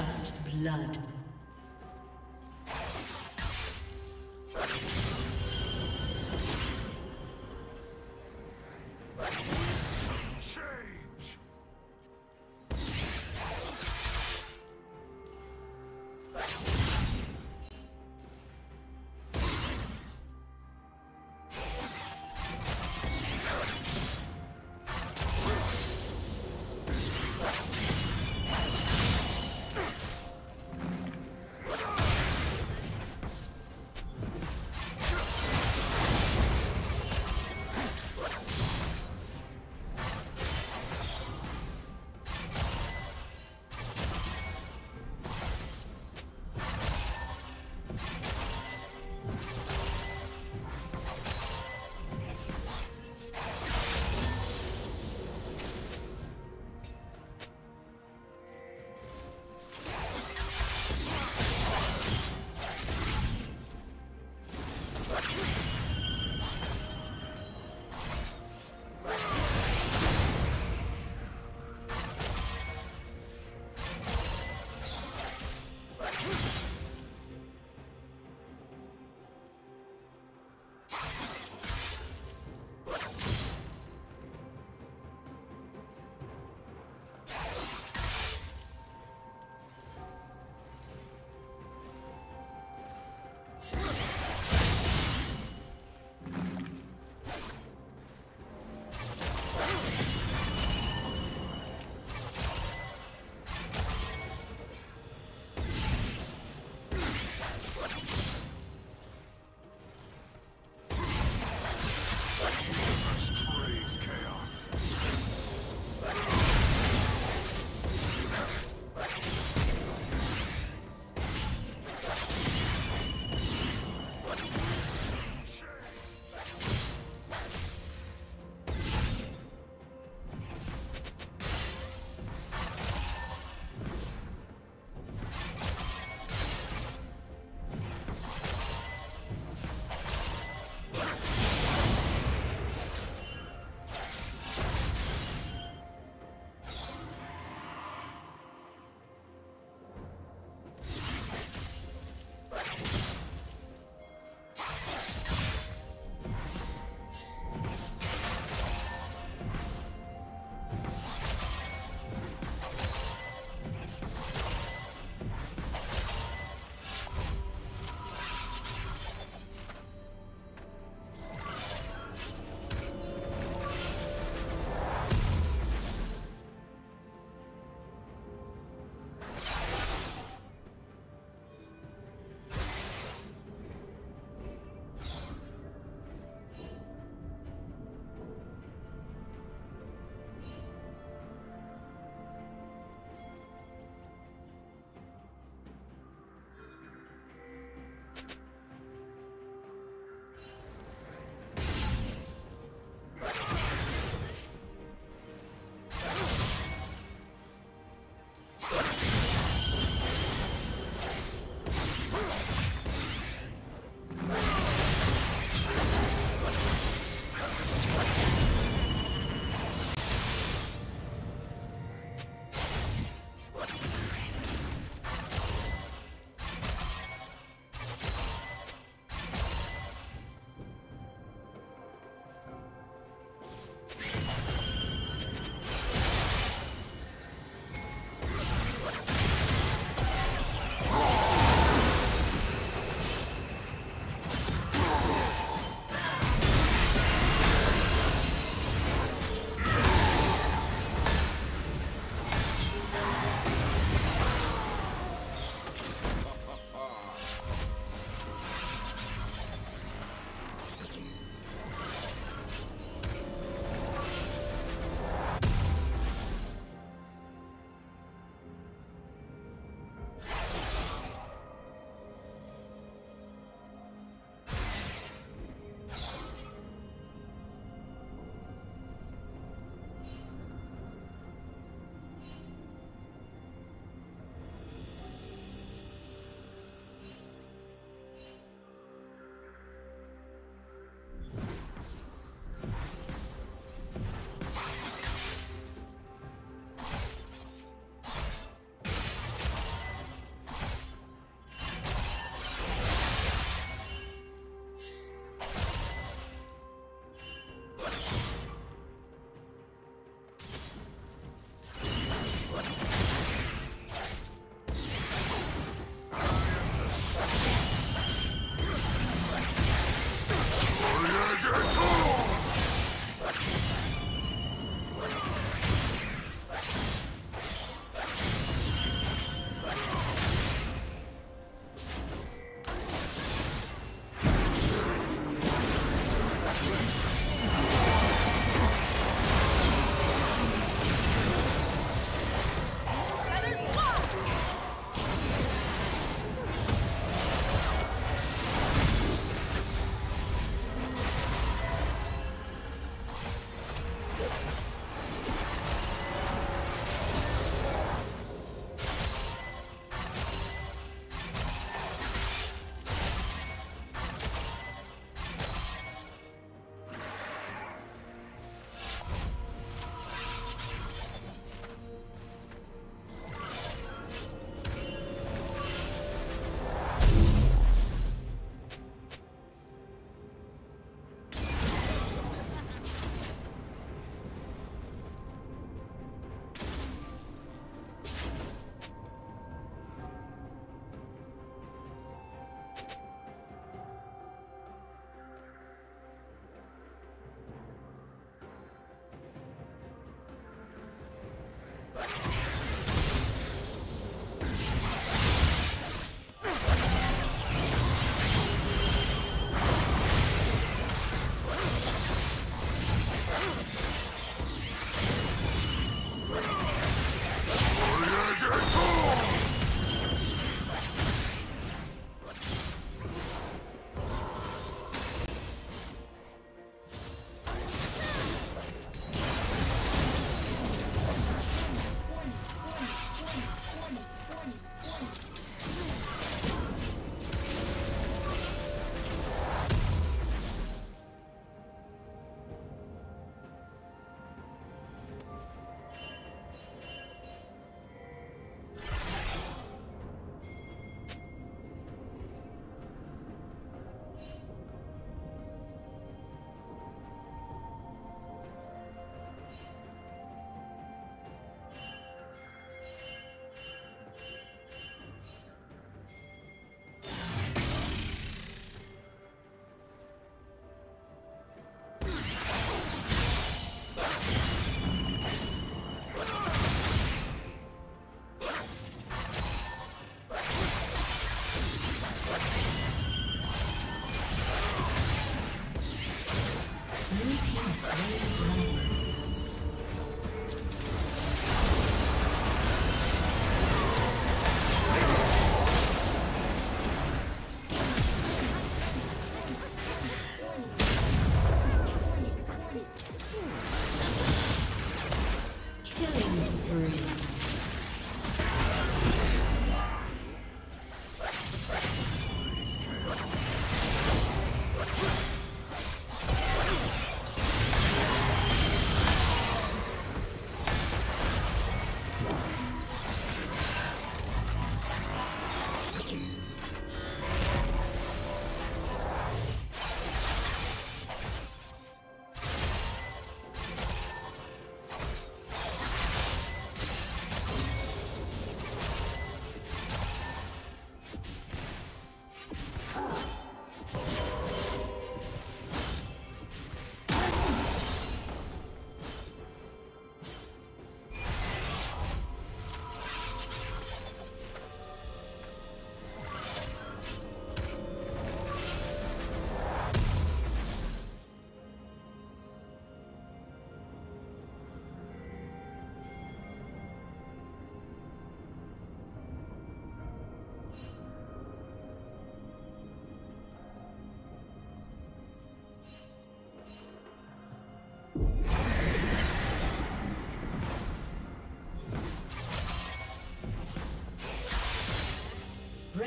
First blood.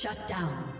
Shut down.